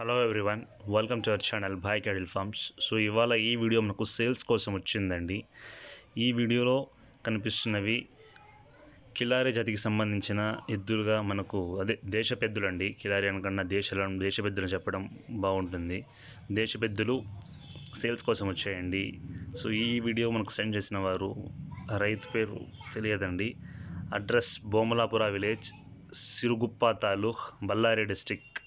Hello everyone welcome to our channel Bhai cattle farms so ఇవాళ ఈ video మనకు sales కోసం వచ్చిందండి. ఈ వీడియోలో కనిపిస్తున్నవి కిలారి జాతికి సంబంధించిన ఎద్దులుగా మనకు అదే దేశ పెద్దులండి. కిలారి అనకన్నా దేశాల దేశ పెద్దలు చెప్పడం బాగుంటుంది. దేశ పెద్దలు సేల్స్ కోసం వచ్చాయండి. సో ఈ వీడియో మనకు సెండ్ చేసిన వారు రైతు పేరు తెలియదండి. Address Bomalapura village Siruguppa taluk Ballari district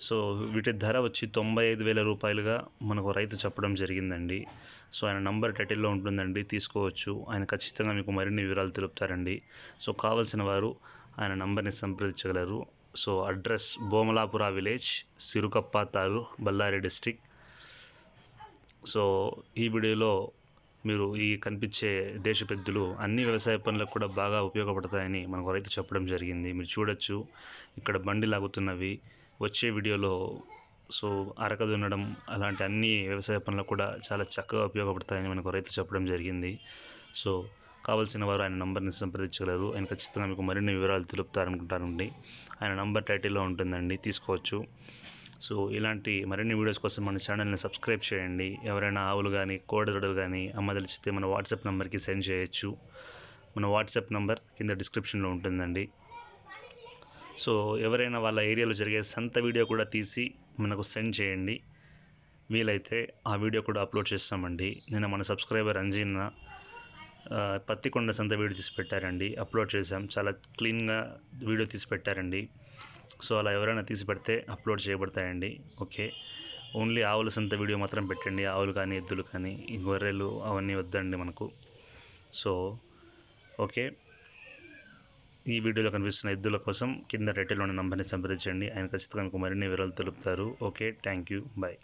so వీటి ధర వచ్చి తొంభై ఐదు వేల రూపాయలుగా మనకు రైతు చెప్పడం జరిగిందండి. సో ఆయన నంబర్ టైటిల్లో ఉంటుందండి తీసుకోవచ్చు. ఆయన ఖచ్చితంగా మీకు మరిన్ని వివరాలు తెలుపుతారండి. సో కావలసిన వారు ఆయన నంబర్ని సంప్రదించగలరు. So address Bomalapura village Siruguppa తారు బళ్ళారి డిస్టిక్. సో ఈ వీడియోలో మీరు ఈ కనిపించే దేశ పెద్దలు అన్ని వ్యవసాయ పనులకు కూడా బాగా ఉపయోగపడతాయని మనకు రైతు చెప్పడం జరిగింది. మీరు చూడొచ్చు. ఇక్కడ బండి లాగుతున్నవి. వచ్చే వీడియోలో సో అరక దున్నడం అలాంటి అన్ని వ్యవసాయ పనులకు కూడా చాలా చక్కగా ఉపయోగపడతాయని మనకు రైతు చెప్పడం జరిగింది. సో కావాల్సిన వారు ఆయన నంబర్ని సంప్రదించగలరు. ఆయన ఖచ్చితంగా మీకు మరిన్ని వివరాలు తెలుపుతారనుకుంటానండి. ఆయన నంబర్ టైటిల్లో ఉంటుందండి. తీసుకోవచ్చు. సో ఇలాంటి మరిన్ని వీడియోస్ కోసం మన ఛానల్ని సబ్స్క్రైబ్ చేయండి. ఎవరైనా ఆవులు కానీ కోడదొడలు కానీ అమ్మదలిచితే మన వాట్సాప్ నెంబర్కి సెండ్ చేయొచ్చు. మన వాట్సాప్ నెంబర్ కింద డిస్క్రిప్షన్లో ఉంటుందండి. సో ఎవరైనా వాళ్ళ ఏరియాలో జరిగే సంత వీడియో కూడా తీసి మనకు సెండ్ చేయండి. వీలైతే ఆ వీడియో కూడా అప్లోడ్ చేస్తామండి. నిన్న మన సబ్స్క్రైబర్ అంజీన్న పత్తికొండ సంత వీడియో తీసి పెట్టారండి. అప్లోడ్ చేశాం. చాలా క్లీన్గా వీడియో తీసి పెట్టారండి. సో అలా ఎవరైనా తీసి పెడితే అప్లోడ్ చేయబడతాయండి. ఓకే. ఓన్లీ ఆవుల సంత వీడియో మాత్రం పెట్టండి. ఆవులు కానీ ఎద్దులు కానీ గొర్రెలు అవన్నీ వద్దండి మనకు. So okay. ఈ వీడియోలో కనిపిస్తున్న ఎద్దుల కోసం కింద టైటిల్లోని ఉన్న నంబర్ని సంప్రదించండి. ఆయన ఖచ్చితంగా మీకు మరిన్ని వివరాలు తెలుపుతారు. Okay thank you. బాయ్